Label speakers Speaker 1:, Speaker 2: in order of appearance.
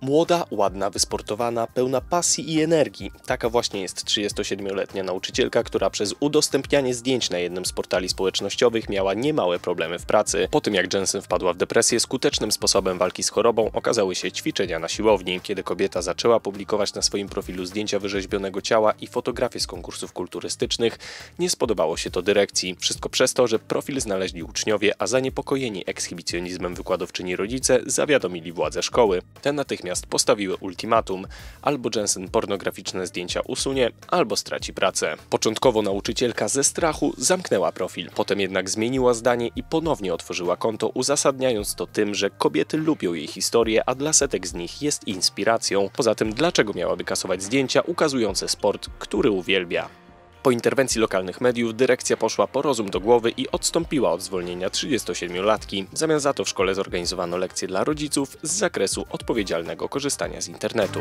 Speaker 1: Młoda, ładna, wysportowana, pełna pasji i energii. Taka właśnie jest 37-letnia nauczycielka, która przez udostępnianie zdjęć na jednym z portali społecznościowych miała niemałe problemy w pracy. Po tym jak Jensen wpadła w depresję, skutecznym sposobem walki z chorobą okazały się ćwiczenia na siłowni. Kiedy kobieta zaczęła publikować na swoim profilu zdjęcia wyrzeźbionego ciała i fotografie z konkursów kulturystycznych, nie spodobało się to dyrekcji. Wszystko przez to, że profil znaleźli uczniowie, a zaniepokojeni ekshibicjonizmem wykładowczyni rodzice zawiadomili władze szkoły. Te natychmiast postawiły ultimatum: albo Jensen pornograficzne zdjęcia usunie, albo straci pracę. Początkowo nauczycielka ze strachu zamknęła profil, potem jednak zmieniła zdanie i ponownie otworzyła konto, uzasadniając to tym, że kobiety lubią jej historię, a dla setek z nich jest inspiracją. Poza tym, dlaczego miałaby kasować zdjęcia ukazujące sport, który uwielbia? Po interwencji lokalnych mediów dyrekcja poszła po rozum do głowy i odstąpiła od zwolnienia 37-latki. W zamian za to w szkole zorganizowano lekcje dla rodziców z zakresu odpowiedzialnego korzystania z internetu.